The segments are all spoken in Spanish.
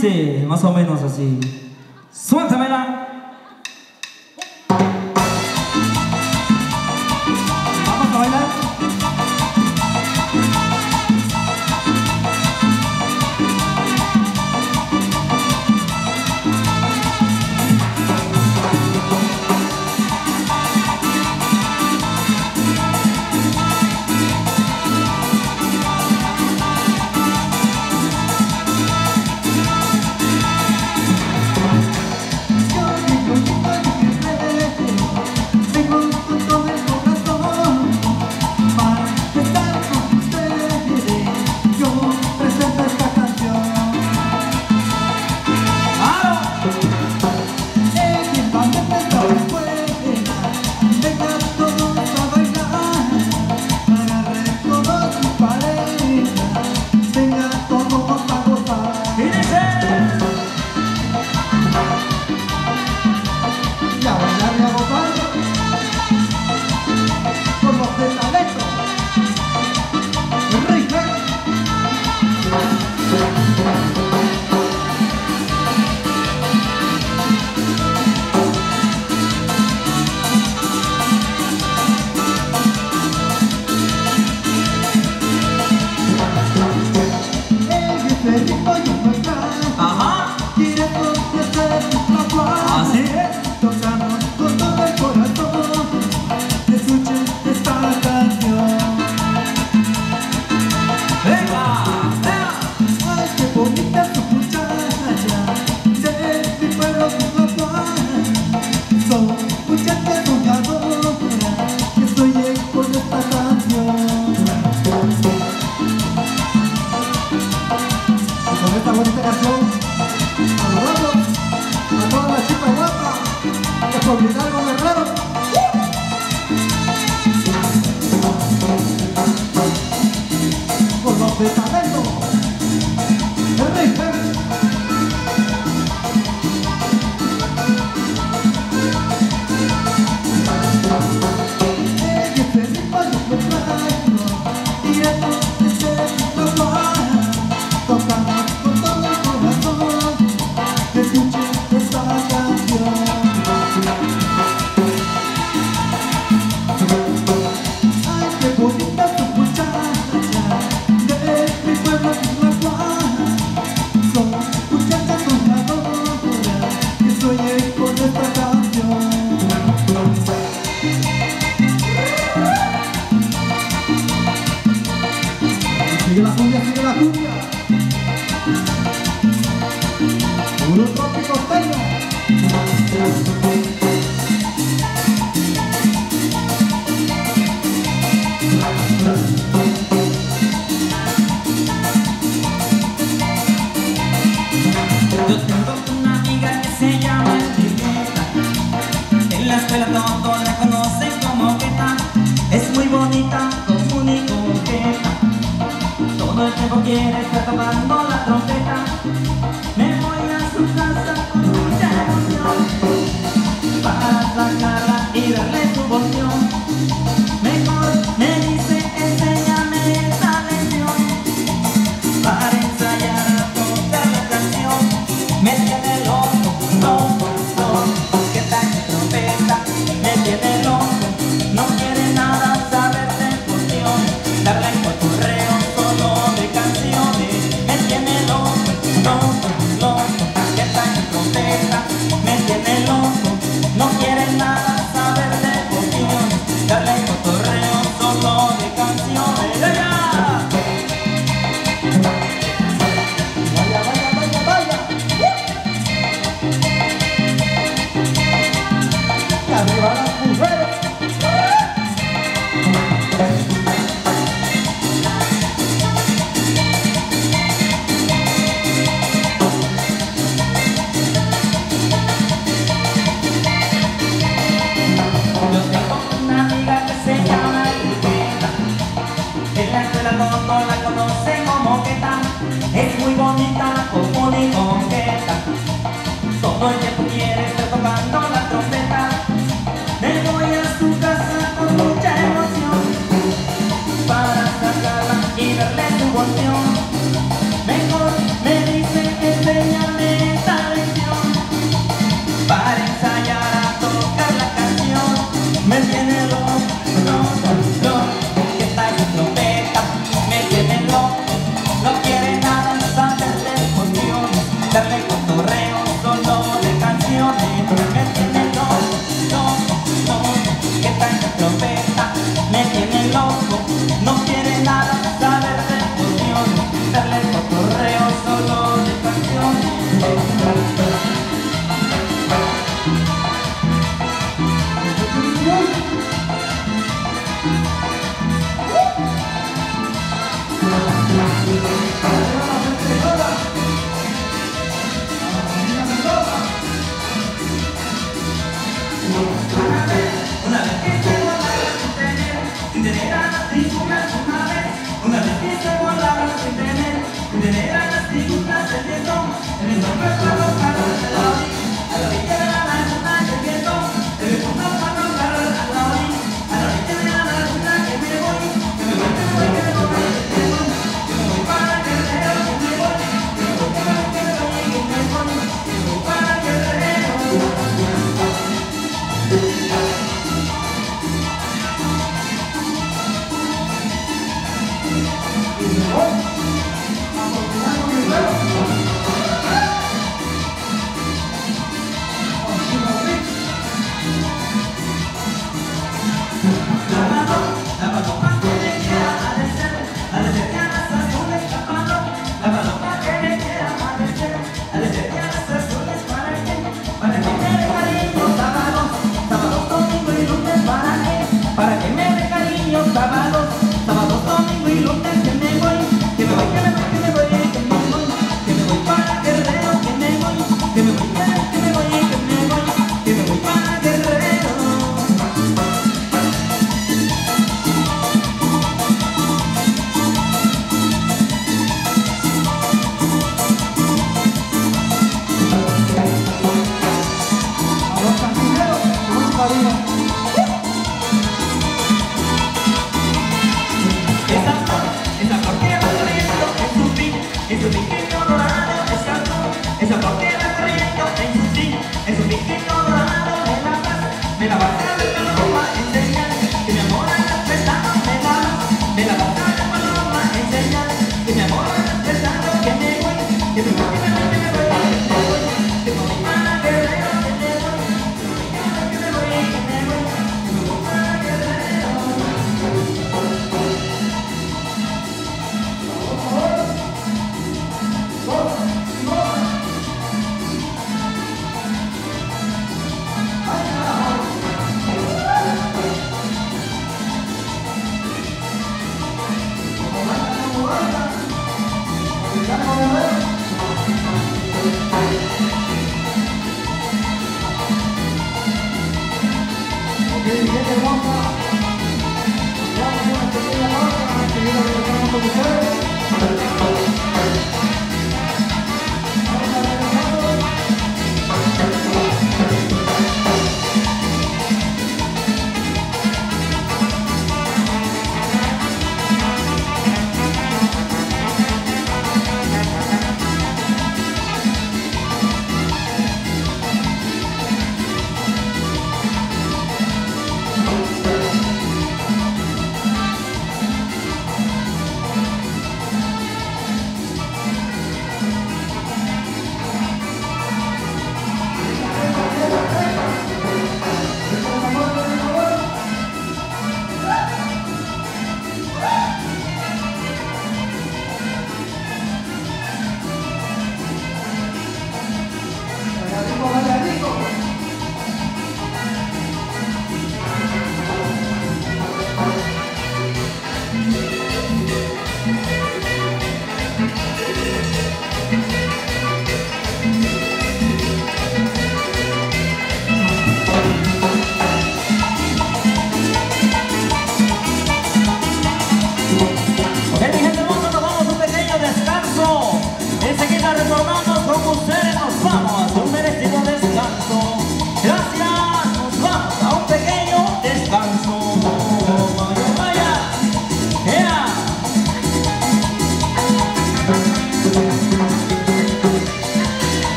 Sí, más o menos así. Suéltamela.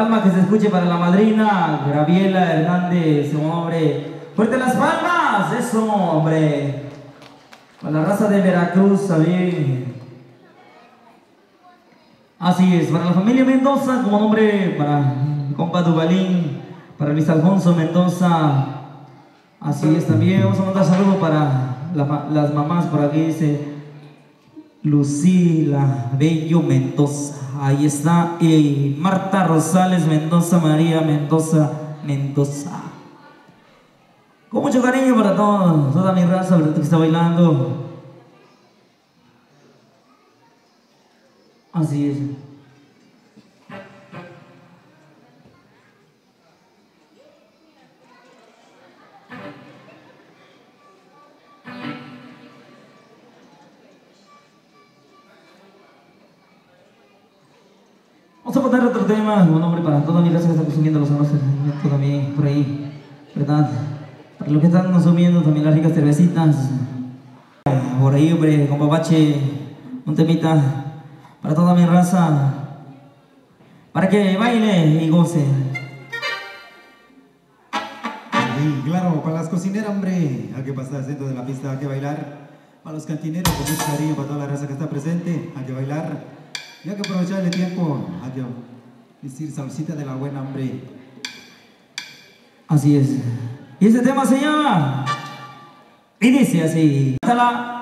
Palmas que se escuche para la madrina, Graviela Hernández, como nombre. Fuerte las palmas, eso, hombre. Para la raza de Veracruz también. Así es, para la familia Mendoza, como nombre para mi compa Dubalín, para Luis Alfonso Mendoza. Así es también, vamos a mandar saludos para la- las mamás por aquí, dice Lucila Bello Mendoza. Ahí está, y Marta Rosales Mendoza, María Mendoza, Mendoza. Con mucho cariño para todos, toda mi raza ahorita que está bailando. Así es. Tema, un nombre para toda mi raza que está consumiendo los aromas también por ahí, ¿verdad? Para los que están consumiendo también las ricas cervecitas. Por ahí, hombre, con babache, un temita para toda mi raza. Para que baile y goce. Y claro, para las cocineras, hombre, hay que pasar al centro de la pista, hay que bailar. Para los cantineros, con mucho cariño, para toda la raza que está presente, hay que bailar. Y hay que aprovechar el tiempo, que decir salsita de la buena, hombre. Así es. Y ese tema se llama. Y dice así. Hasta la.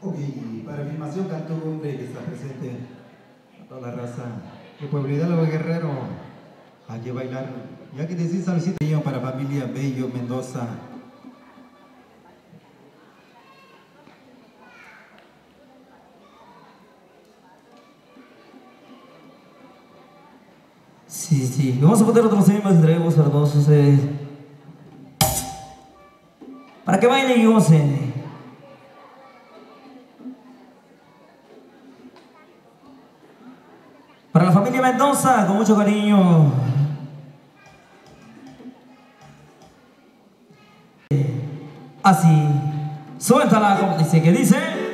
Ok, para filmación cantó un hombre que está presente a toda la raza de Pueblo Hidalgo Guerrero. Aquí bailar, ya que decís solicito para familia Bello Mendoza. Sí, sí. Vamos a poner otros temas entre ambos hermosos. Eh. Para que bailen y gocen. Con mucho cariño. Así. Suéltala, como dice, que dice.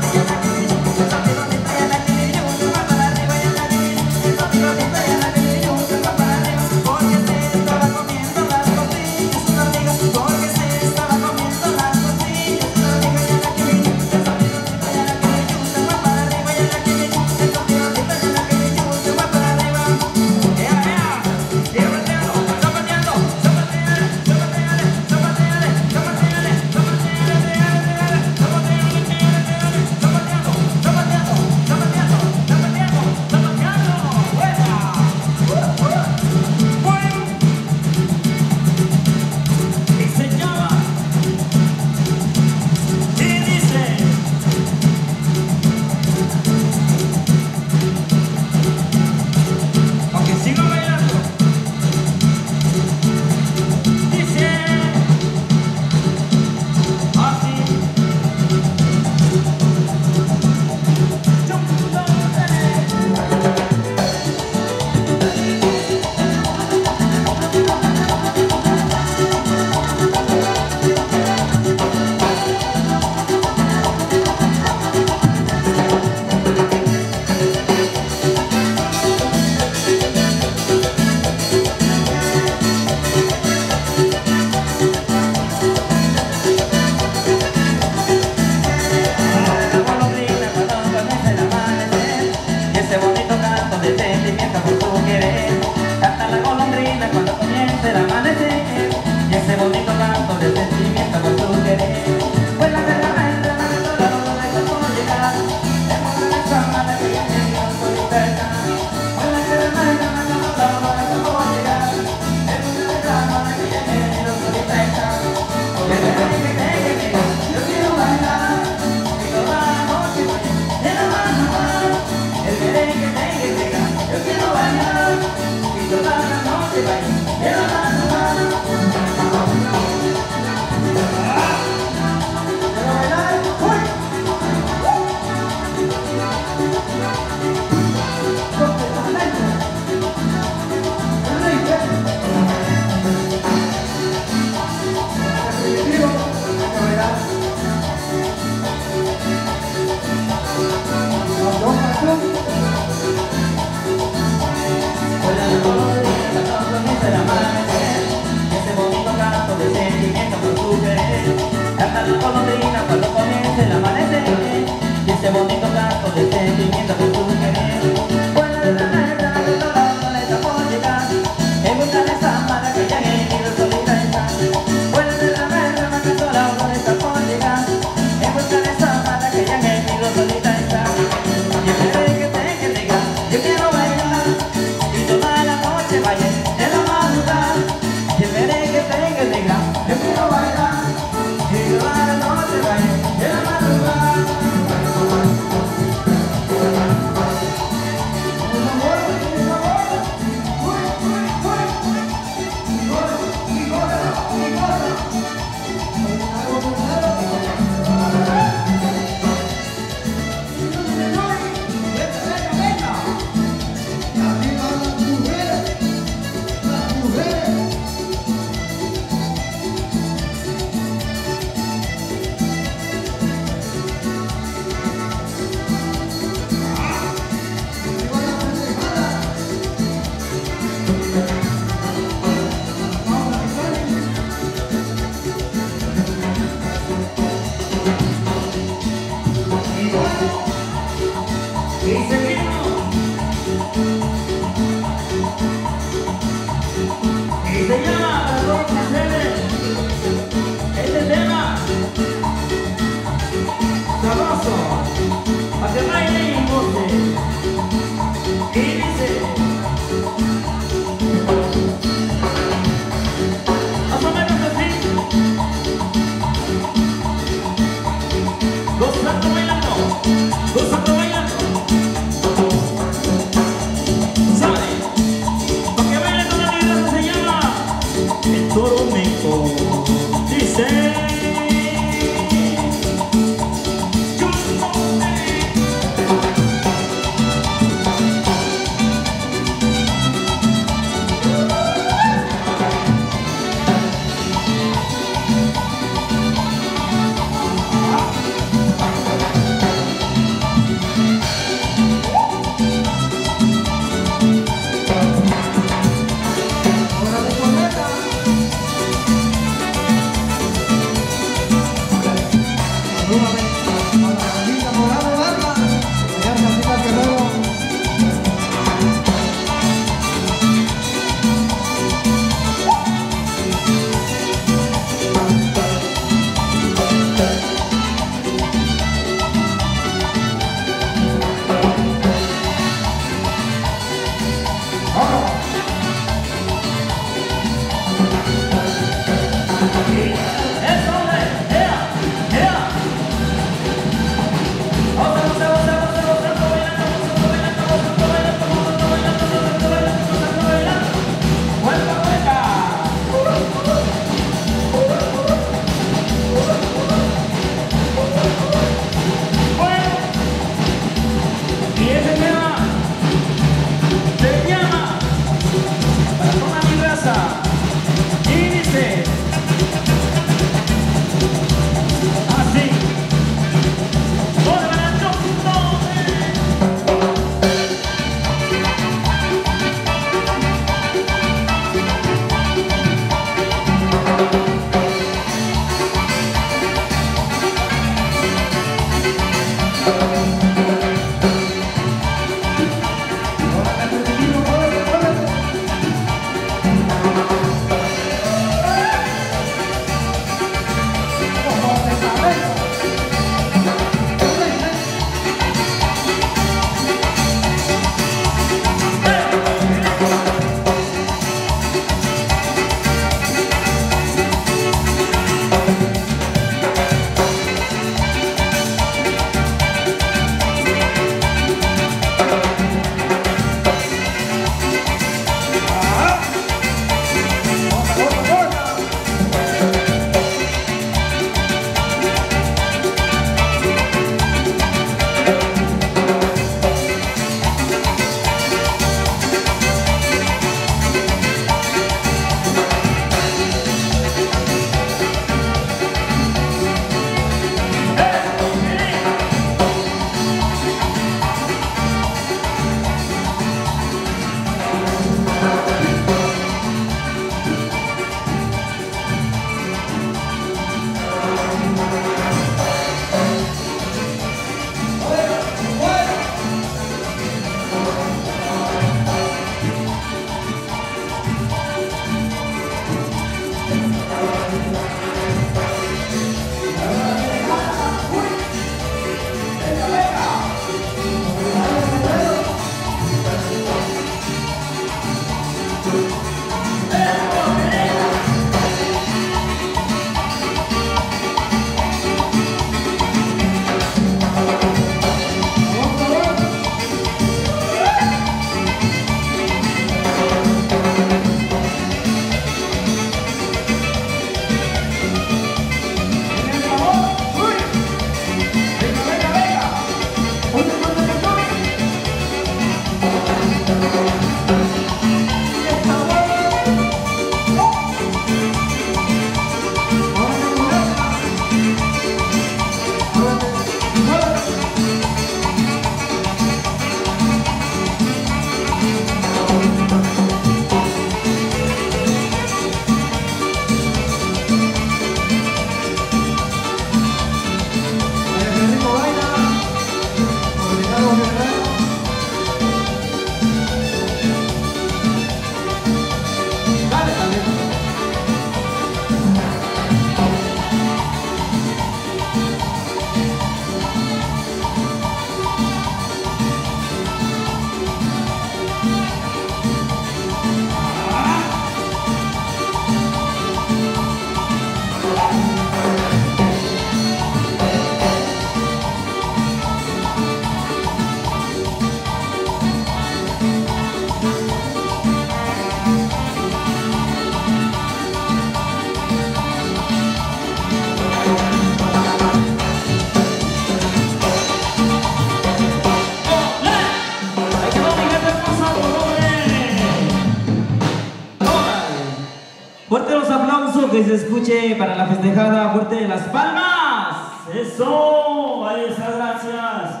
para la festejada fuerte de las palmas. Eso, ahí está, gracias.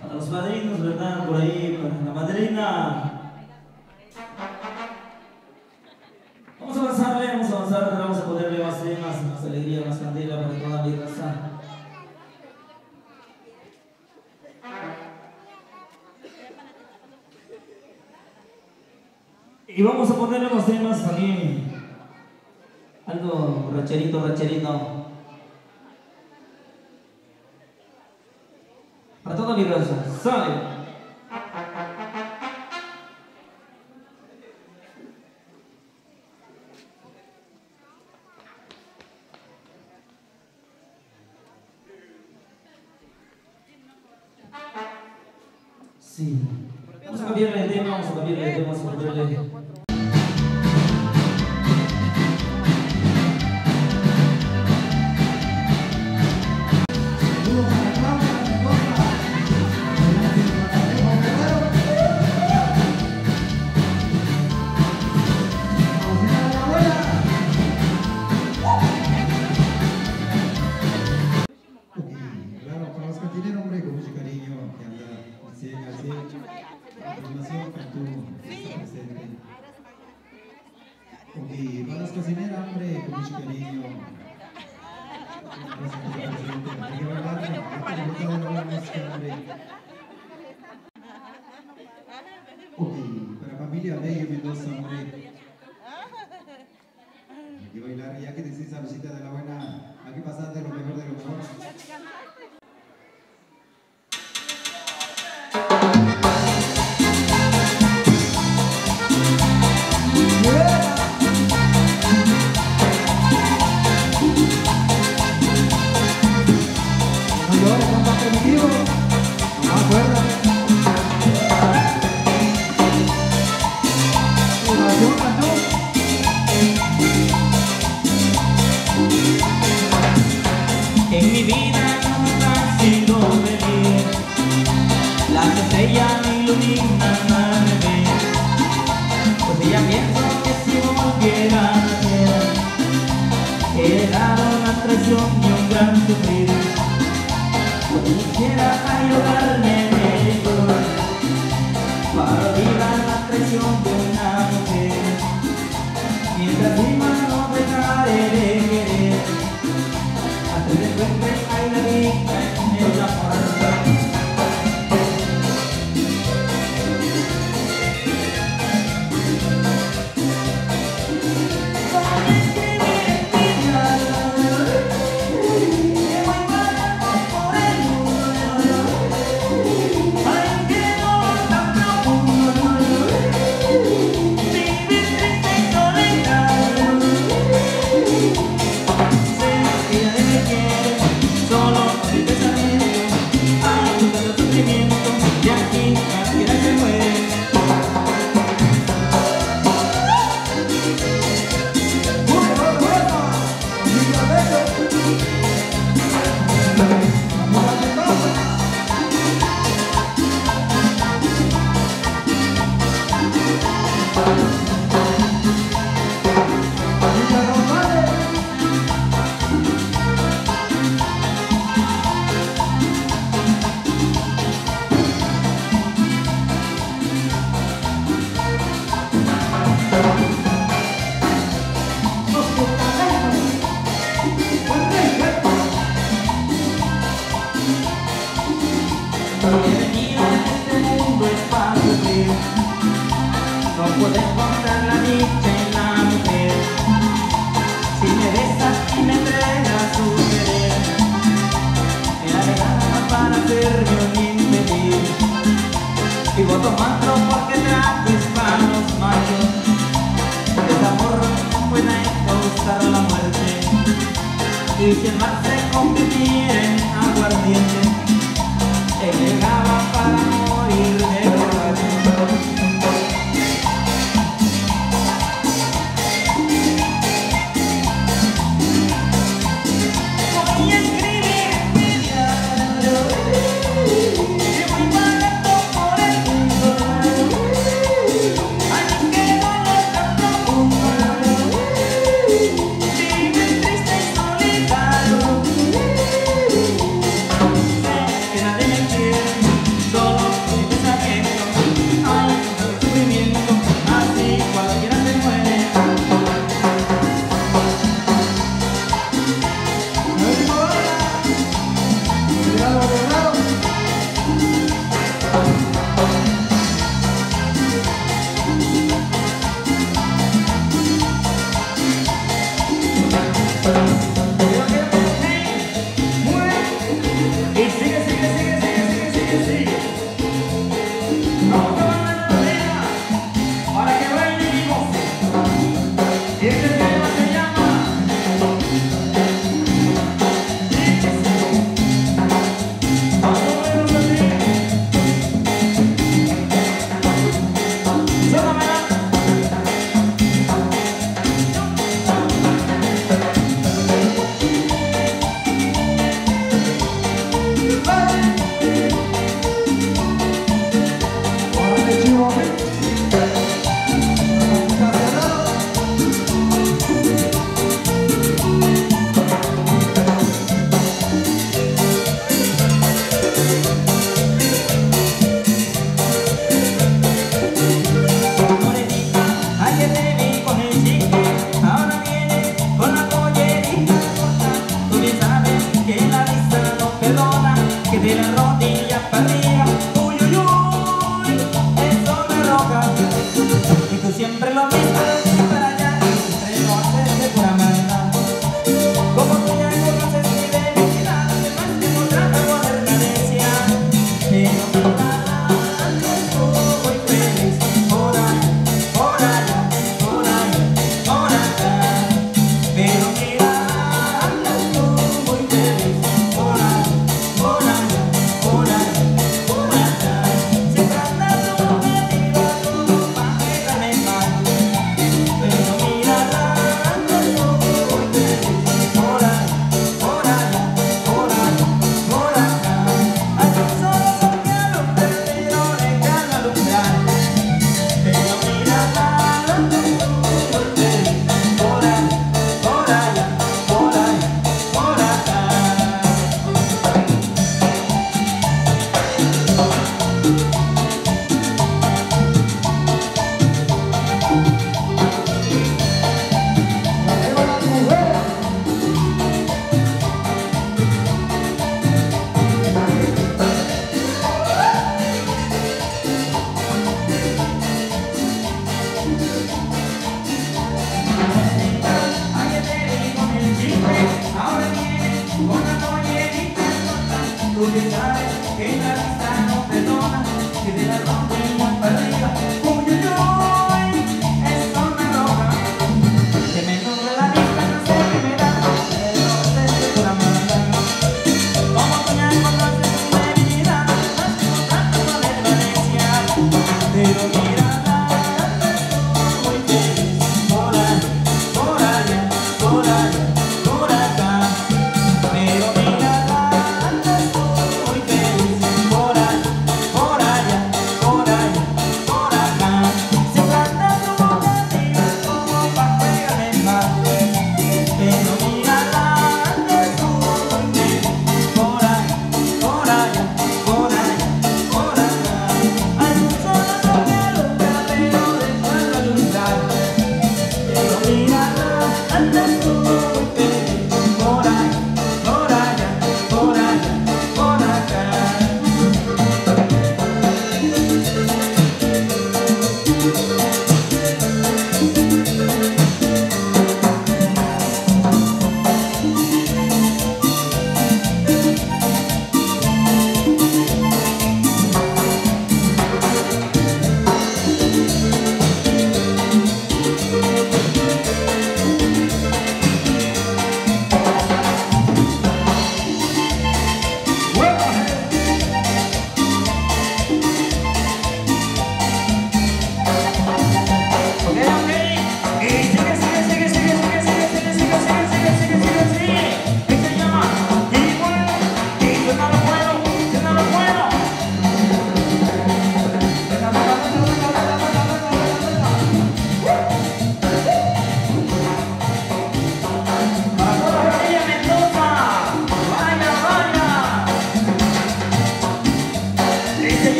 Para los padrinos, ¿verdad? Por ahí, para la madrina. Vamos a avanzar, vamos a avanzar, vamos a ponerle más temas, más alegría, más candela para toda mi raza. Y vamos a ponerle más temas también. Ano, racerito, racerito. Para todo mi rosa, sale.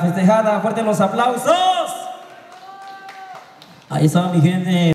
Festejada. Fuerte los aplausos. Ahí está mi gente.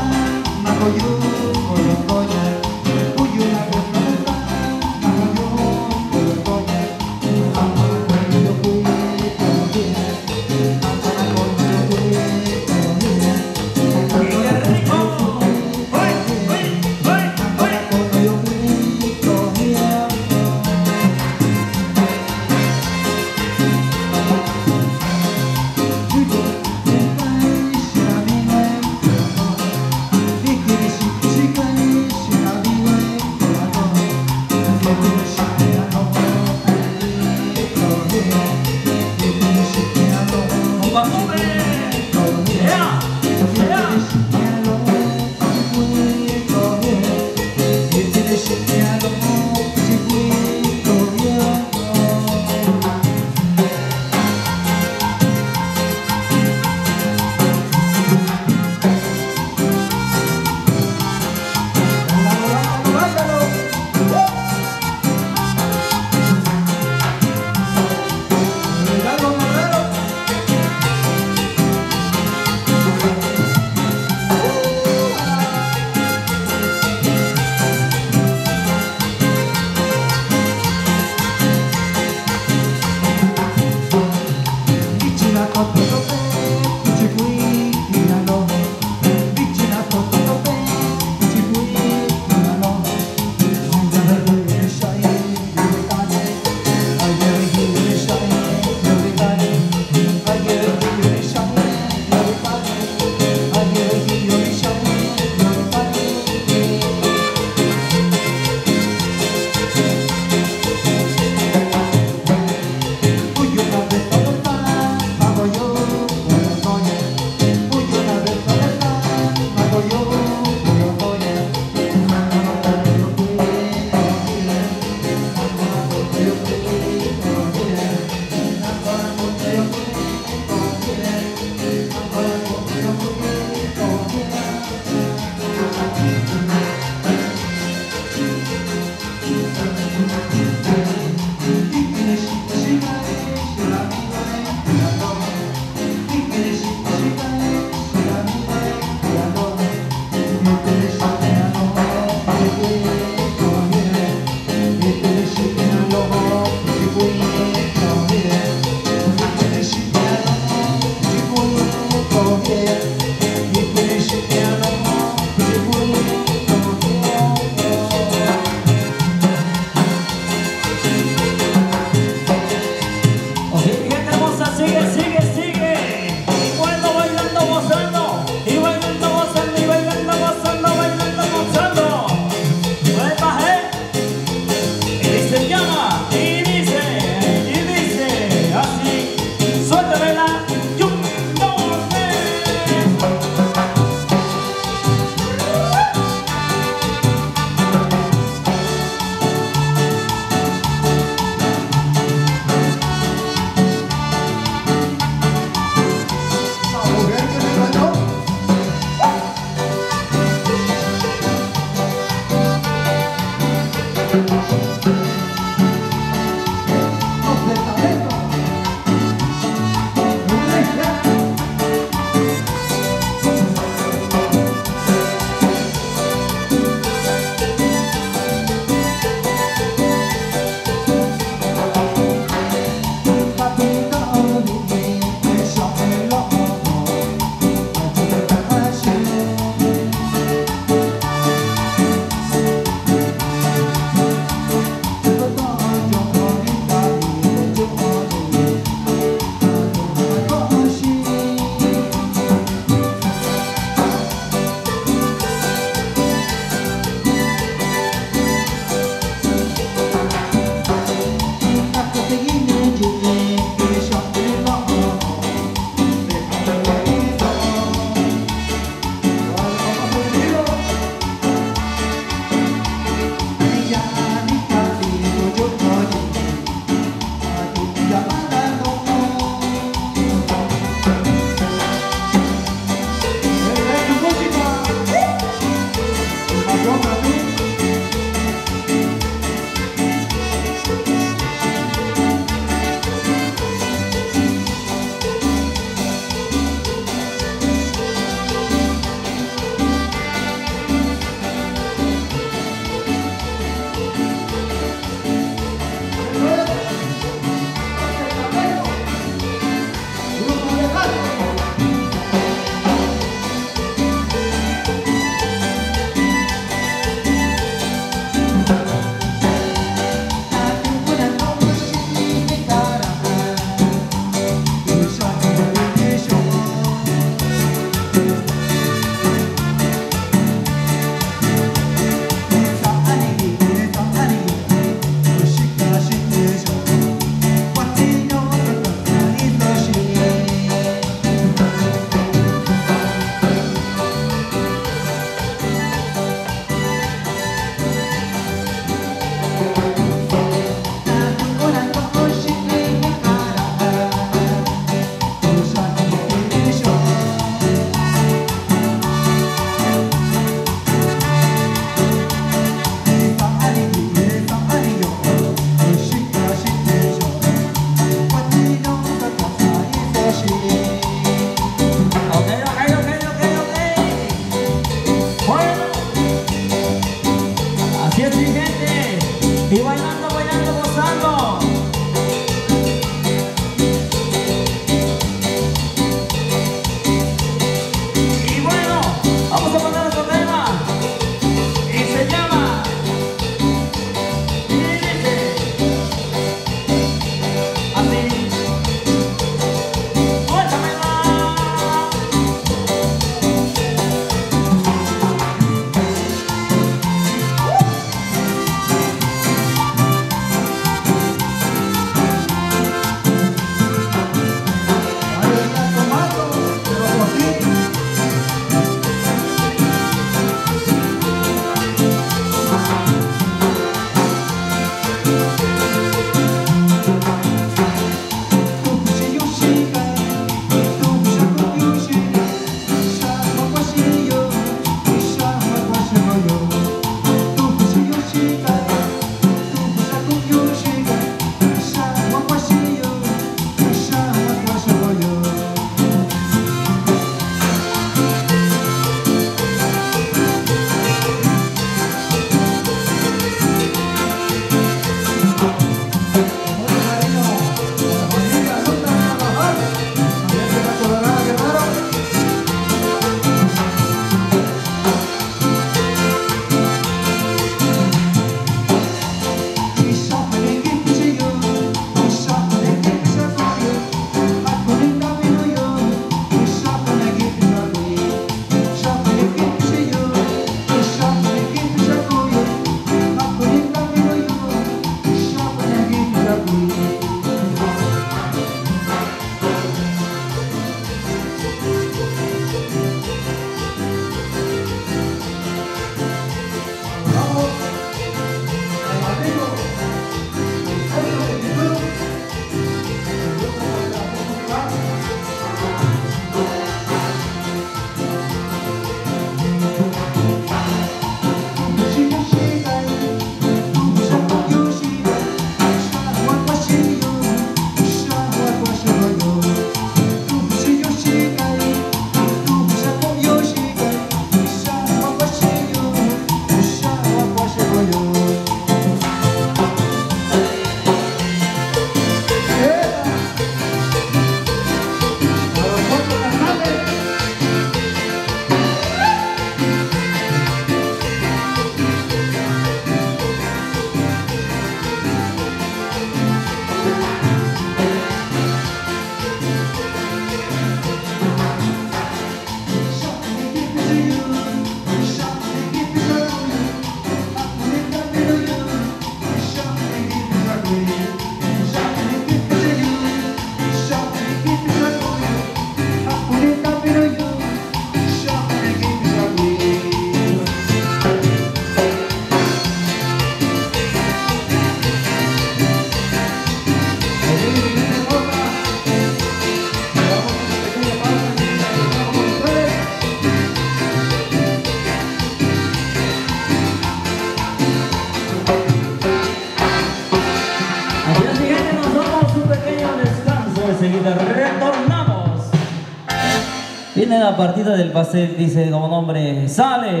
partida del pastel dice como nombre, ¡sale!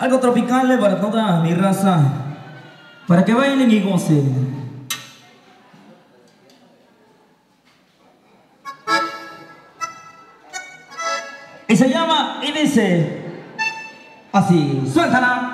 Algo tropical eh, para toda mi raza. Para que bailen y gocen. Y se llama y dice así, suéltala.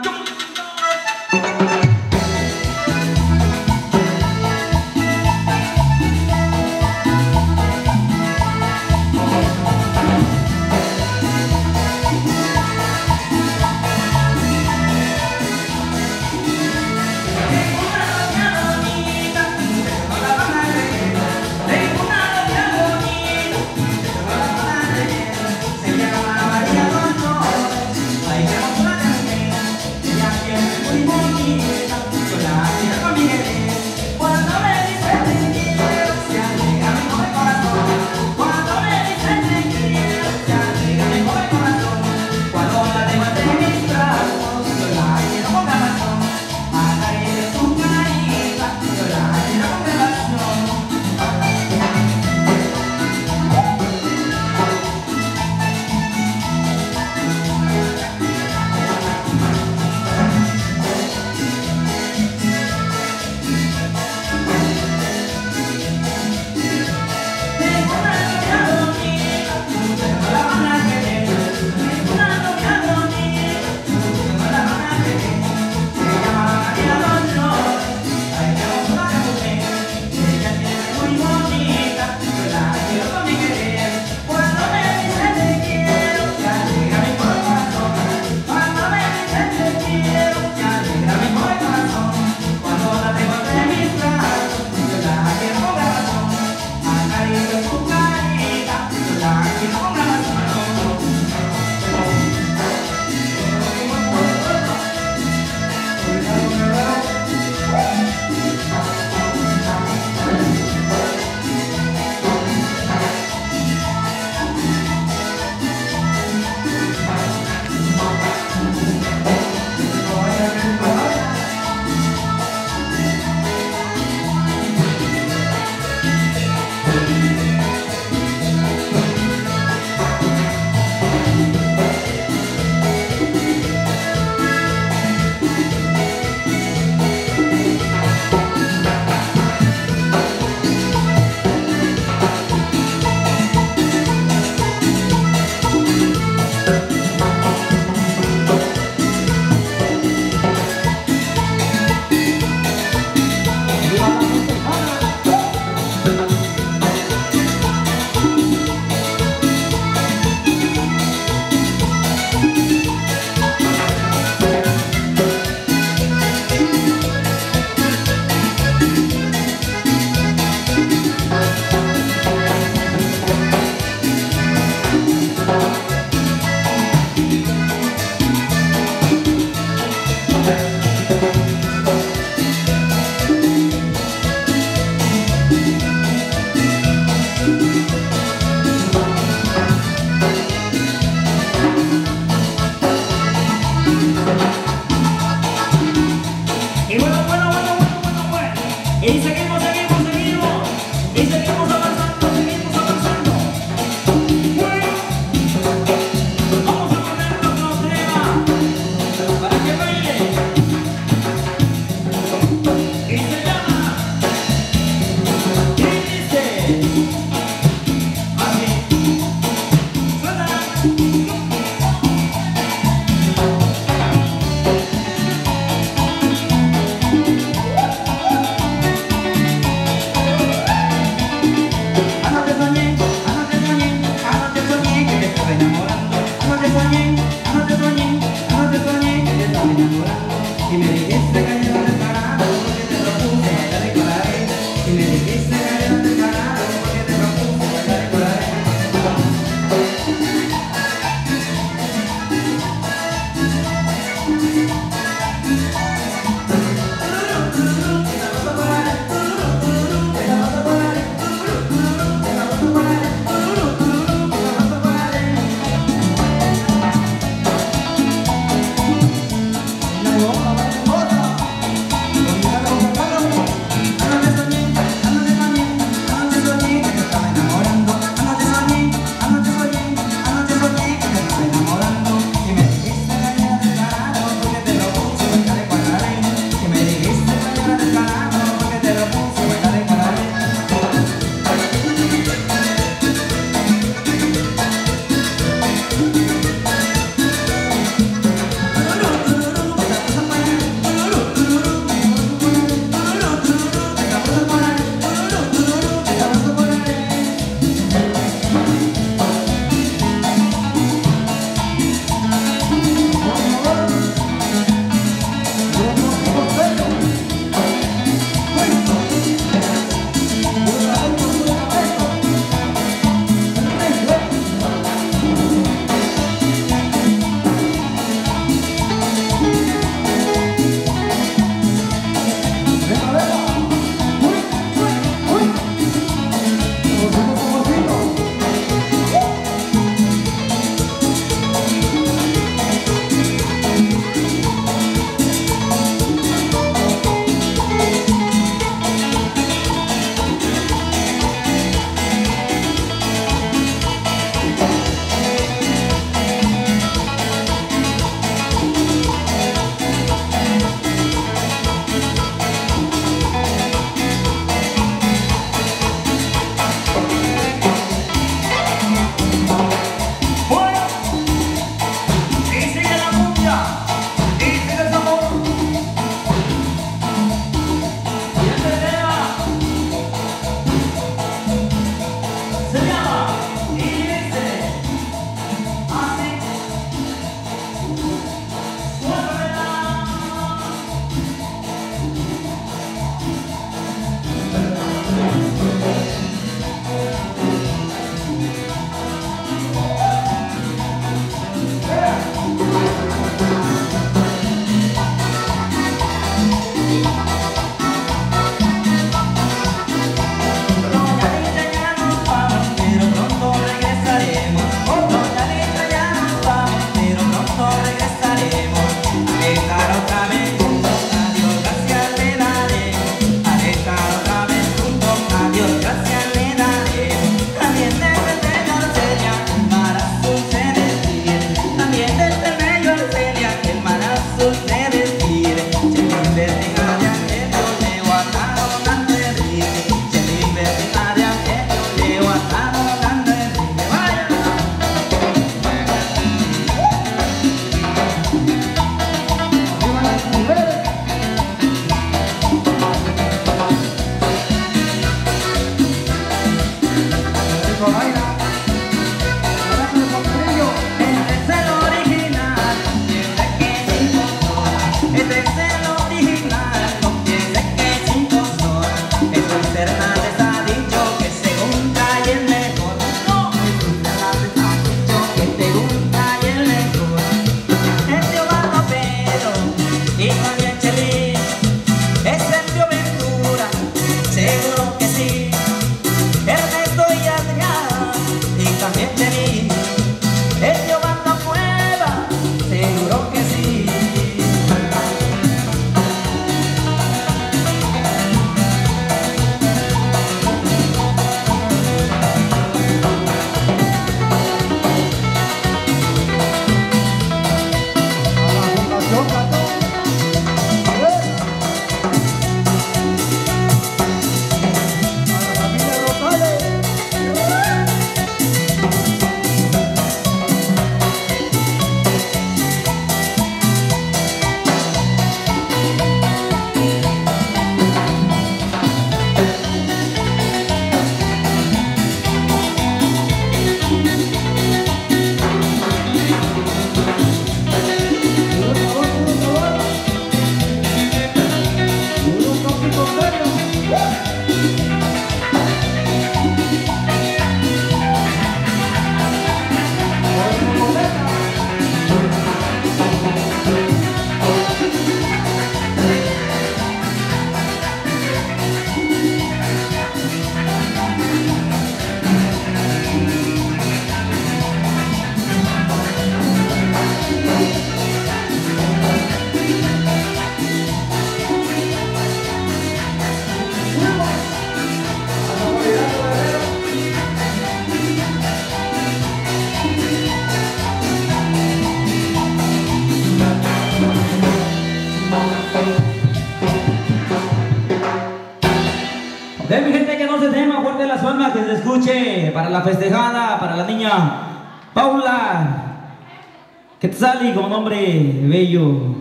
Con nombre bello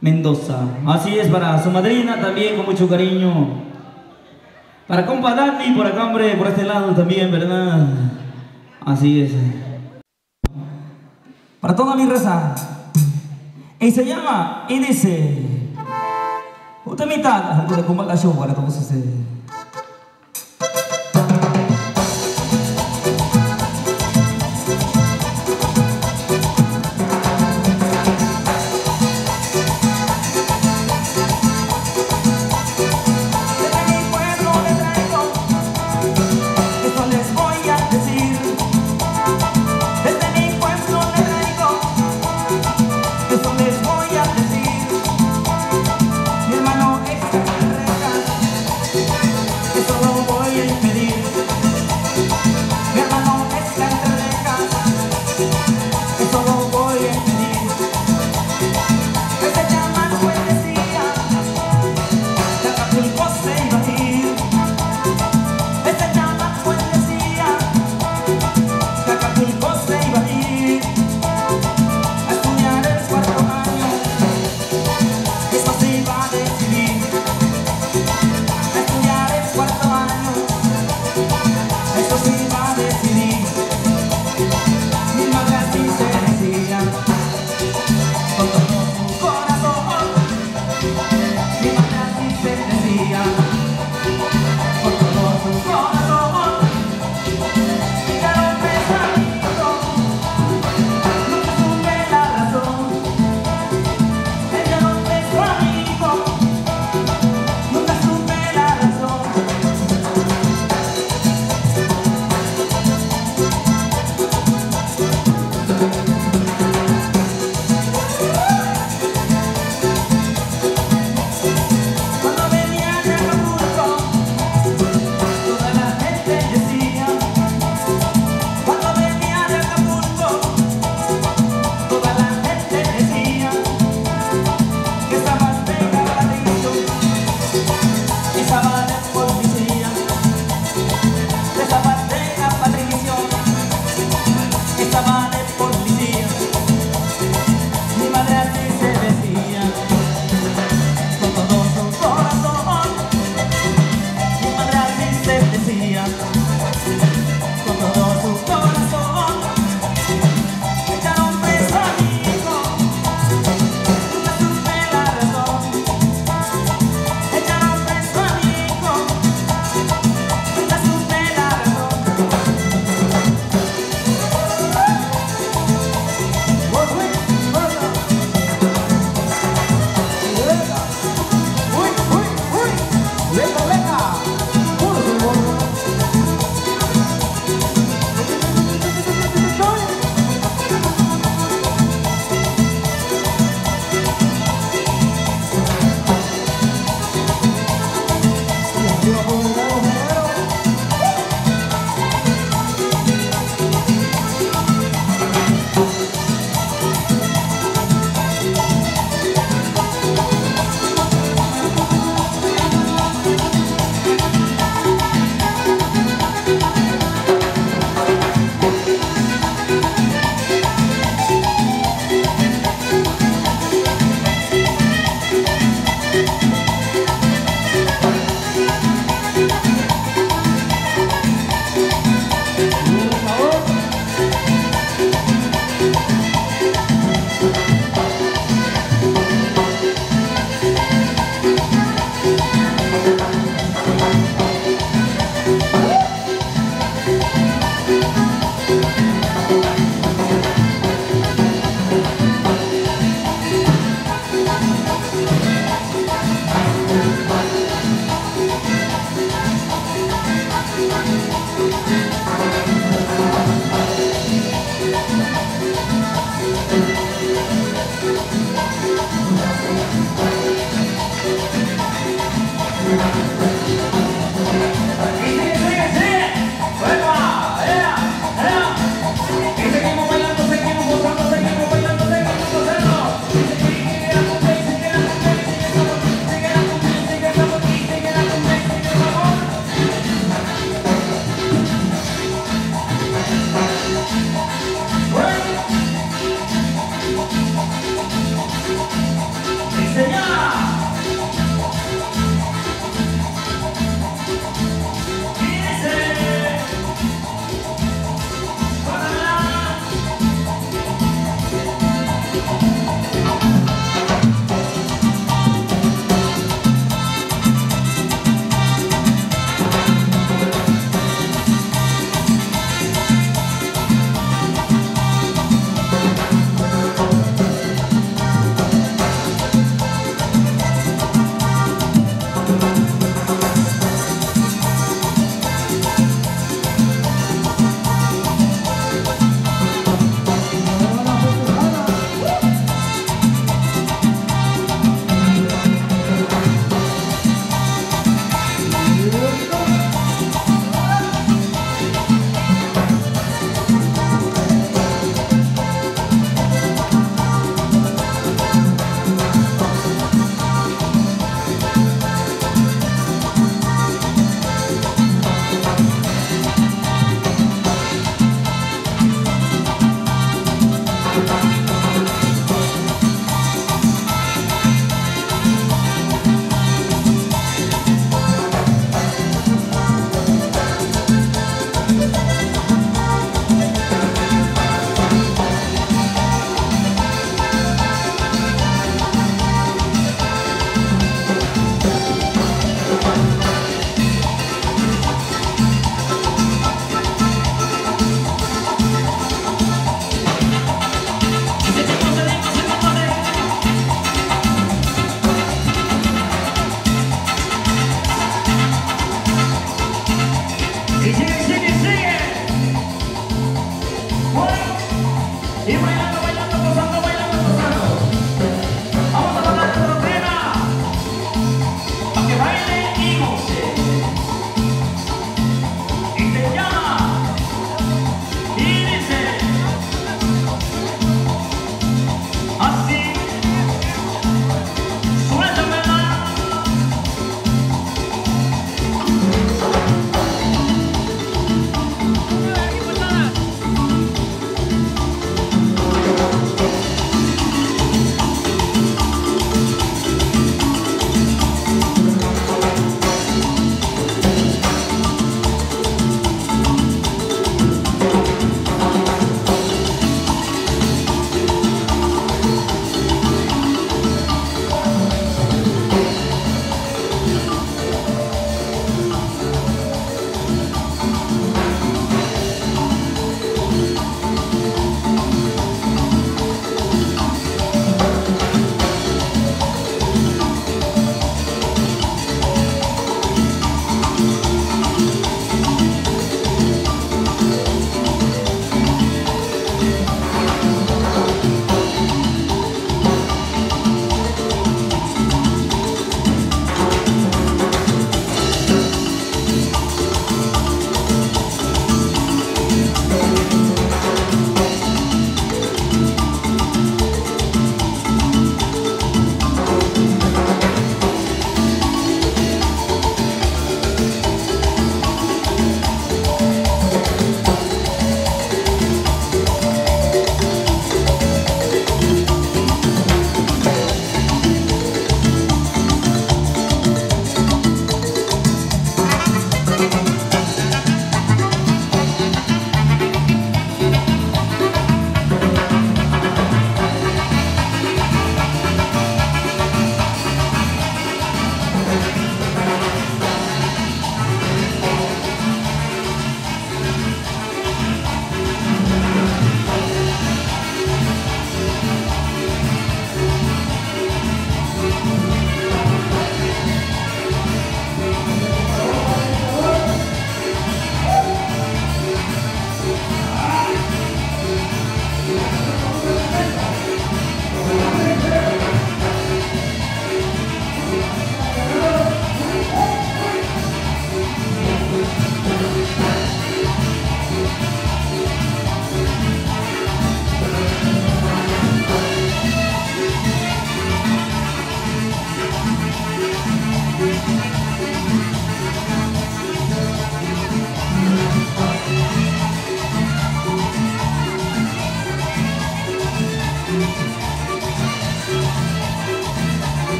Mendoza. Así es, para su madrina también con mucho cariño. Para compa Dani, por acá, hombre, por este lado también, ¿verdad? Así es. Para toda mi raza. Y se llama, y dice... Compa la show para todos ustedes.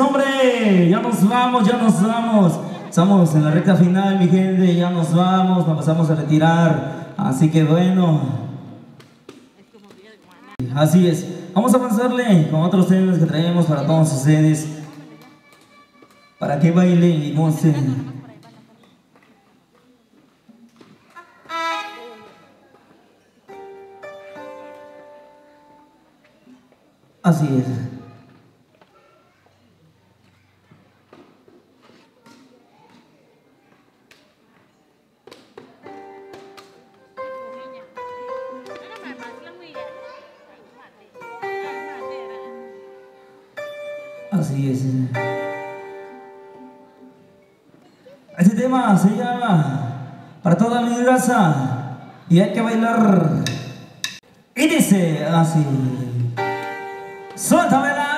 Hombre. Ya nos vamos, ya nos vamos. Estamos en la recta final, mi gente. Ya nos vamos, nos pasamos a retirar. Así que bueno. Así es. Vamos a avanzarle con otros temas que traemos para todos ustedes. Para que bailen y gocen. Así es. Así es. Este tema se llama Para toda mi raza y hay que bailar. Y dice así. Suéltamela.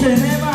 Y ese tema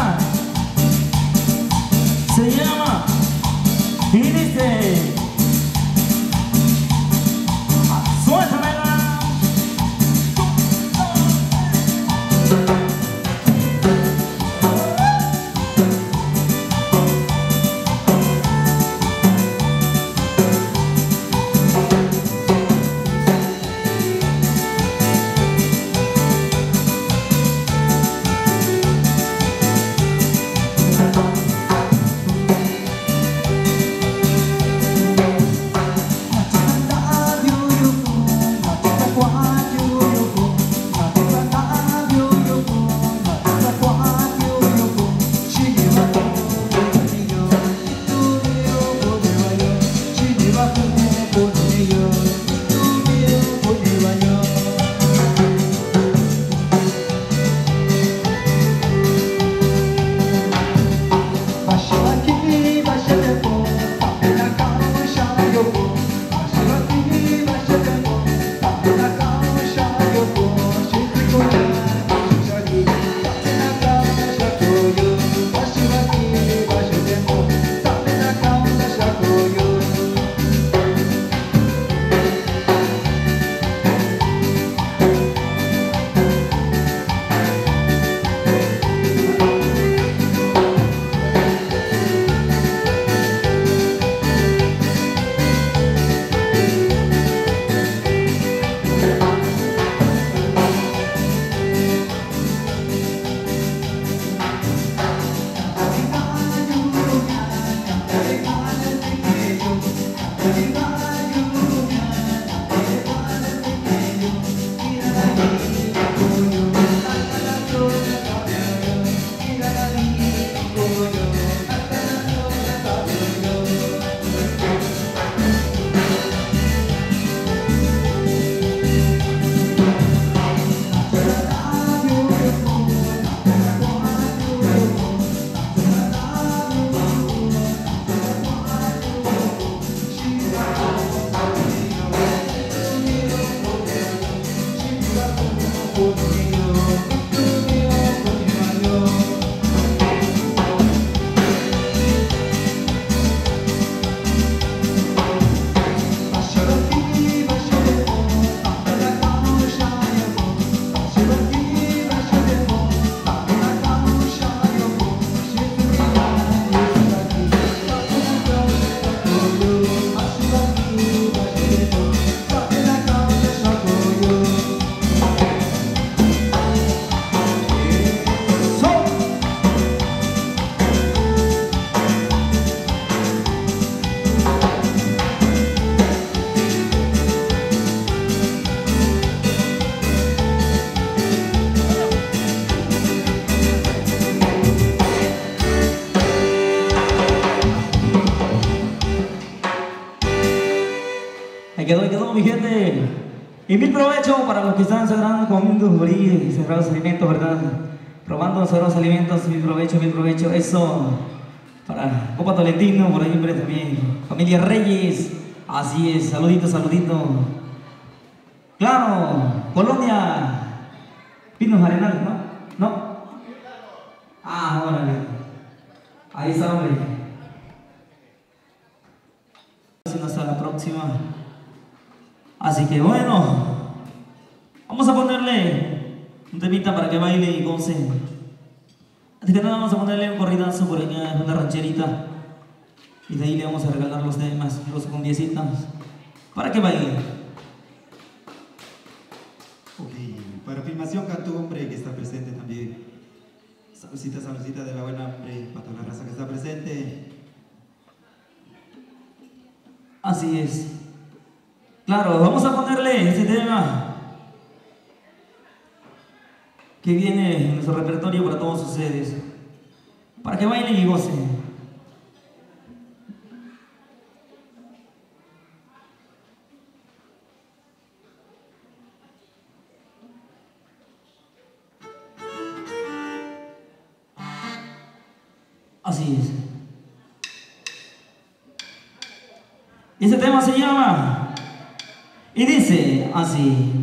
y mil provecho para los que están cerrando comiendo y cerrados alimentos, ¿verdad? Probando cerrados alimentos, mil provecho, mil provecho. Eso para Copa Tolentino, por ahí también. Familia Reyes, así es, saludito, saludito. Claro, Colonia, Pinos Arenales, ¿no? ¿No? Ah, órale. Ahí está, hombre. Hasta la próxima. Así que bueno, vamos a ponerle un temita para que baile y goce. Así que nada, vamos a ponerle un corridazo por allá, una rancherita. Y de ahí le vamos a regalar los temas, los cumbiecitas, para que baile. Filmación cantó hombre que está presente también. Saludcita, saludcita de la buena hombre, para toda la raza que está presente. Así es. Claro, vamos a ponerle ese tema que viene en nuestro repertorio para todos ustedes, para que bailen y gocen. Dice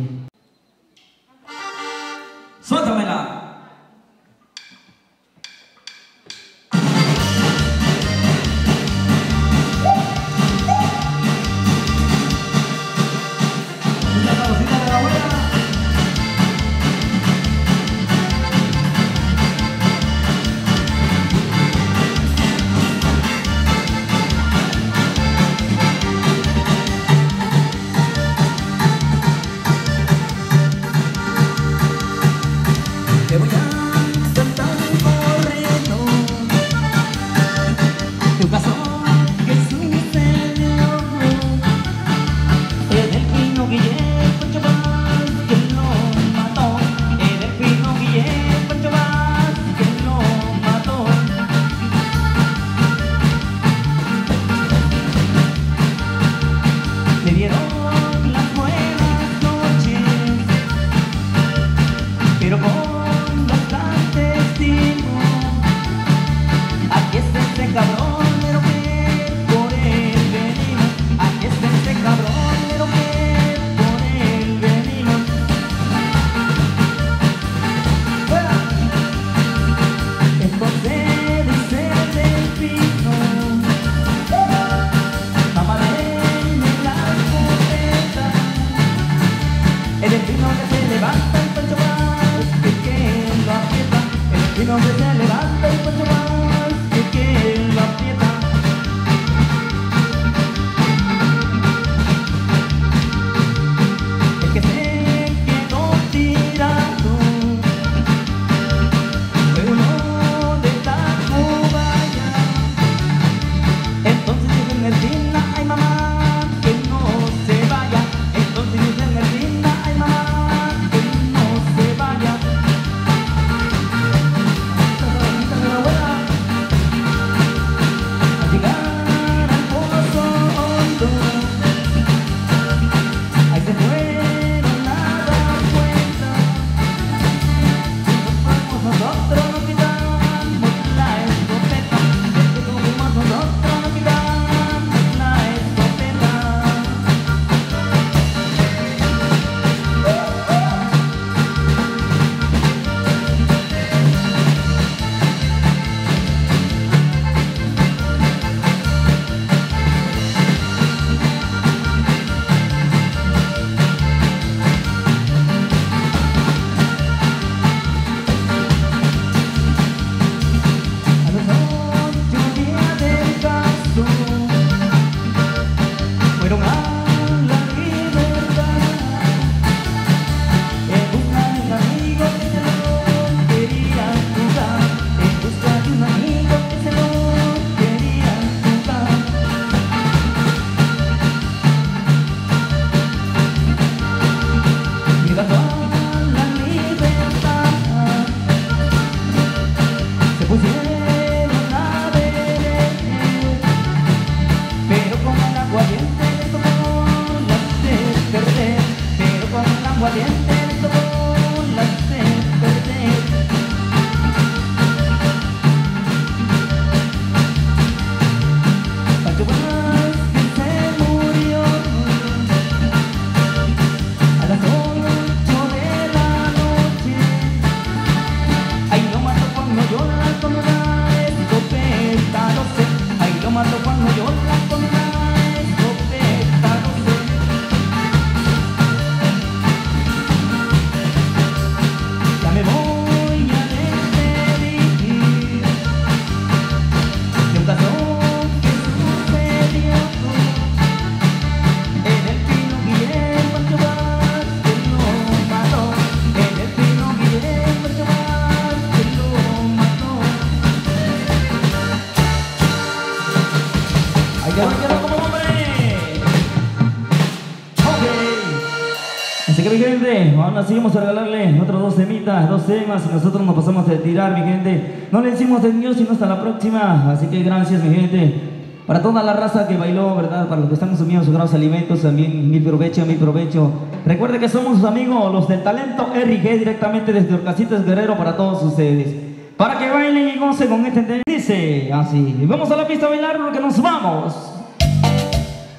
gente, ahora seguimos a regalarle otros dos temitas, dos temas y nosotros nos pasamos a tirar, mi gente. No le decimos adiós sino hasta la próxima. Así que gracias, mi gente. Para toda la raza que bailó, ¿verdad? Para los que están consumiendo sus granos alimentos, también mil provecho, mil provecho. Recuerde que somos sus amigos, los del talento RG, directamente desde Orcasitas Guerrero para todos ustedes. Para que bailen y gocen con este. Dice así. Vamos a la pista a bailar porque nos vamos.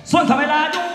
Suéltame la